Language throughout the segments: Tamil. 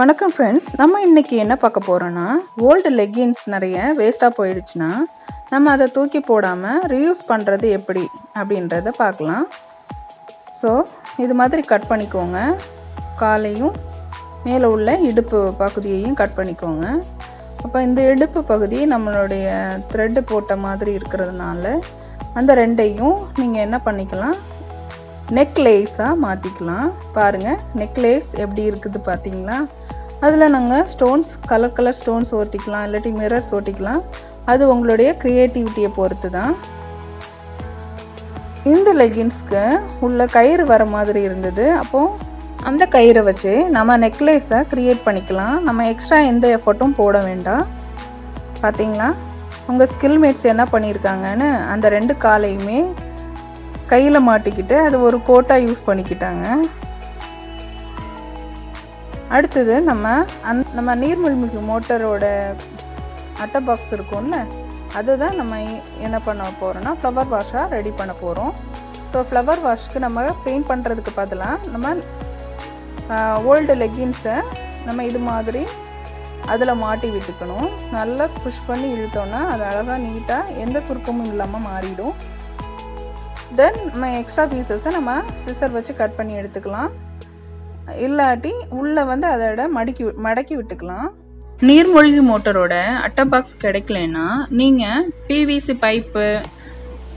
வணக்கம் ஃப்ரெண்ட்ஸ் நம்ம இன்றைக்கி என்ன பார்க்க போகிறோன்னா ஓல்டு லெகின்ஸ் நிறைய வேஸ்ட்டாக போயிடுச்சுன்னா நம்ம அதை தூக்கி போடாமல் ரீயூஸ் பண்ணுறது எப்படி அப்படின்றத பார்க்கலாம். ஸோ இது மாதிரி கட் பண்ணிக்கோங்க. காலையும் மேலே உள்ள இடுப்பு பகுதியையும் கட் பண்ணிக்கோங்க. அப்போ இந்த இடுப்பு பகுதி நம்மளுடைய த்ரெட்டு போட்ட மாதிரி இருக்கிறதுனால அந்த ரெண்டையும் நீங்கள் என்ன பண்ணிக்கலாம் நெக்லேஸாக மாற்றிக்கலாம் பாருங்கள் நெக்லேஸ் எப்படி இருக்குது பார்த்தீங்களா அதில் நாங்கள் ஸ்டோன்ஸ் கலர் கலர் ஸ்டோன்ஸ் ஓட்டிக்கலாம் இல்லாட்டி மிரர்ஸ் ஓட்டிக்கலாம் அது உங்களுடைய க்ரியேட்டிவிட்டியை பொறுத்து தான் இந்த லெகின்ஸ்க்கு உள்ள கயிறு வர மாதிரி இருந்தது. அப்போது அந்த கயிறை வச்சு நம்ம நெக்லேஸை க்ரியேட் பண்ணிக்கலாம். நம்ம எக்ஸ்ட்ரா எந்த எஃபர்ட்டும் போட வேண்டாம். பார்த்தீங்களா உங்கள் ஸ்கில்மேட்ஸ் என்ன பண்ணியிருக்காங்கன்னு அந்த ரெண்டு காலையுமே கையில் மாட்டிக்கிட்டு அது ஒரு கோட்டாக யூஸ் பண்ணிக்கிட்டாங்க. அடுத்தது நம்ம அந் நம்ம நீர்மூழ்கி மோட்டரோட அட்டை பாக்ஸ் இருக்கும்ல அதுதான் நம்ம என்ன பண்ண போகிறோன்னா ஃப்ளவர் வாஷாக ரெடி பண்ண போகிறோம் ஸோ ஃப்ளவர் வாஷ்க்கு நம்ம பெயிண்ட் பண்ணுறதுக்கு பதிலாக நம்ம ஓல்டு லெகின்ஸை நம்ம இது மாதிரி அதில் மாட்டி விட்டுக்கணும். நல்லா புஷ் பண்ணி இழுத்தோன்னா அது அழகாக நீட்டாக எந்த சுருக்கமும் இல்லாமல் மாறிடும். தென் நம்ம எக்ஸ்ட்ரா பீசஸை நம்ம சிசர் வச்சு கட் பண்ணி எடுத்துக்கலாம். இல்லாட்டி உள்ளே வந்து அதோட மடக்கி மடக்கி விட்டுக்கலாம். நீர்மூழ்கி மோட்டரோட அட்டை பாக்ஸ் கிடைக்கலன்னா நீங்கள் பிவிசி பைப்பு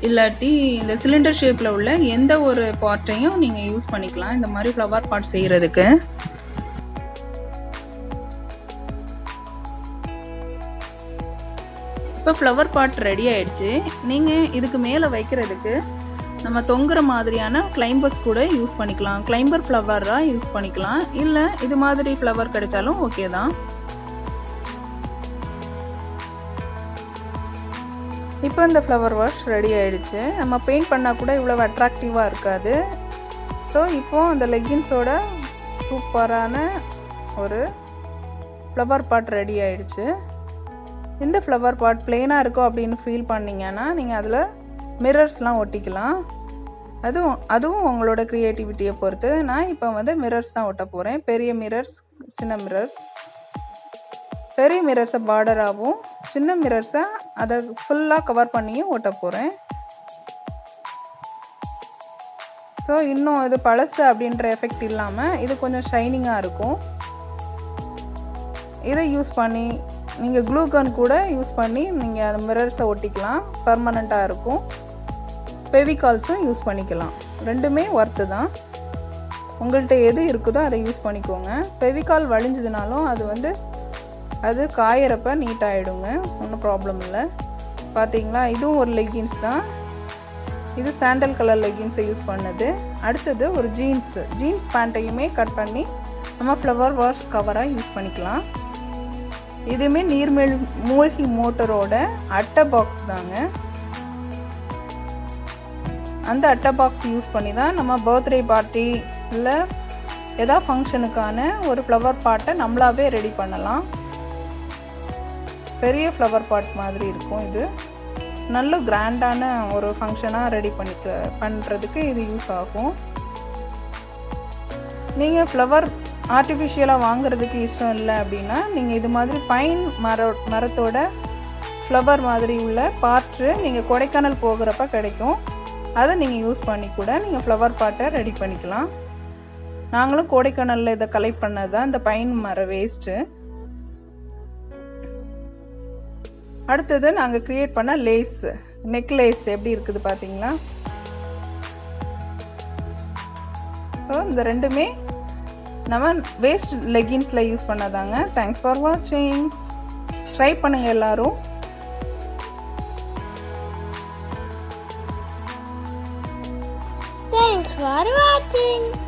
இல்லாட்டி இந்த சிலிண்டர் ஷேப்பில் உள்ள எந்த ஒரு பாட்டையும் நீங்கள் யூஸ் பண்ணிக்கலாம். இந்த மாதிரி ஃப்ளவர் பாட் செய்கிறதுக்கு இப்போ ஃப்ளவர் பாட் ரெடி ஆயிடுச்சு. நீங்கள் இதுக்கு மேலே வைக்கிறதுக்கு நம்ம தொங்குற மாதிரியான கிளைம்பர்ஸ் கூட யூஸ் பண்ணிக்கலாம். கிளைம்பர் ஃப்ளவராக யூஸ் பண்ணிக்கலாம். இல்லை இது மாதிரி ஃப்ளவர் கிடைச்சாலும் ஓகே தான். இப்போ இந்த ஃப்ளவர் வாஷ் ரெடி ஆயிடுச்சு. நம்ம பெயிண்ட் பண்ணால் கூட இவ்வளோ அட்ராக்டிவாக இருக்காது. ஸோ இப்போது அந்த லெகின்ஸோட சூப்பரான ஒரு ஃப்ளவர் பாட் ரெடி ஆயிடுச்சு. இந்த ஃப்ளவர் பாட் பிளெயினாக இருக்கும் அப்படின்னு ஃபீல் பண்ணிங்கன்னா நீங்கள் அதில் மிரர்ஸ்லாம் ஒட்டிக்கலாம். அதுவும் அதுவும் உங்களோட க்ரியேட்டிவிட்டியை பொறுத்து. நான் இப்போ வந்து மிரர்ஸ் தான் ஒட்ட போகிறேன் பெரிய மிரர்ஸ் சின்ன மிரர்ஸ் பெரிய மிரர்ஸை பார்டராகவும் சின்ன மிரர்ஸை அதை ஃபுல்லாக கவர் பண்ணியும் ஒட்ட போகிறேன் ஸோ இன்னும் இது பழசு அப்படின்ற எஃபெக்ட் இல்லாமல் இது கொஞ்சம் ஷைனிங்காக இருக்கும். இதை யூஸ் பண்ணி நீங்கள் க்ளூகன் கூட யூஸ் பண்ணி நீங்கள் அந்த மிரர்ஸை ஒட்டிக்கலாம். பர்மனண்ட்டாக இருக்கும். ஃபெவிகால்ஸும் யூஸ் பண்ணிக்கலாம். ரெண்டுமே ஒர்த்து தான். உங்கள்கிட்ட எது இருக்குதோ அதை யூஸ் பண்ணிக்கோங்க. ஃபெவிகால் வழிஞ்சதுனாலும் அது வந்து அது காயறப்ப நீட்டாகிடுங்க ஒன்றும் ப்ராப்ளம் இல்லை. பார்த்தீங்களா இதுவும் ஒரு லெகின்ஸ் தான். இது சாண்டல் கலர் லெகின்ஸை யூஸ் பண்ணது. அடுத்தது ஒரு ஜீன்ஸு ஜீன்ஸ் பேண்ட்டையுமே கட் பண்ணி நம்ம ஃப்ளவர் வாஷ் கவராக யூஸ் பண்ணிக்கலாம். இதுவுமே நீர்மேல் மூழ்கி மோட்டரோட அட்டை பாக்ஸ் தாங்க. அந்த அட்டை பாக்ஸ் யூஸ் பண்ணி தான் நம்ம பர்த்டே பார்ட்டி இல்லை எதா ஃபங்க்ஷனுக்கான ஒரு ஃப்ளவர் பாட்டை நம்மளாவே ரெடி பண்ணலாம். பெரிய ஃப்ளவர் பாட் மாதிரி இருக்கும் இது. நல்ல கிராண்டான ஒரு ஃபங்க்ஷனாக ரெடி பண்ணிக்க பண்ணுறதுக்கு இது யூஸ் ஆகும். நீங்கள் ஃப்ளவர் ஆர்டிஃபிஷியலாக வாங்குறதுக்கு இஷ்டம் இல்லை அப்படின்னா நீங்கள் இது மாதிரி பைன் மர மரத்தோட ஃப்ளவர் மாதிரி உள்ள பாற்று நீங்கள் கொடைக்கானல் போகிறப்ப கிடைக்கும். அதை நீங்கள் யூஸ் பண்ணி கூட நீங்கள் ஃப்ளவர் பாட்டை ரெடி பண்ணிக்கலாம். நாங்களும் கோடைக்கானலில் இதை கலெக்ட் பண்ணது தான் இந்த பைன் மர வேஸ்ட்டு அடுத்தது நாங்கள் க்ரியேட் பண்ண லேஸ் நெக்லேஸ் எப்படி இருக்குது பார்த்தீங்களா ஸோ இந்த ரெண்டுமே நம்ம வேஸ்ட் லெகின்ஸில் யூஸ் பண்ணதாங்க. தேங்க்ஸ் ஃபார் வாட்சிங் ட்ரை பண்ணுங்கள் எல்லோரும். For watching.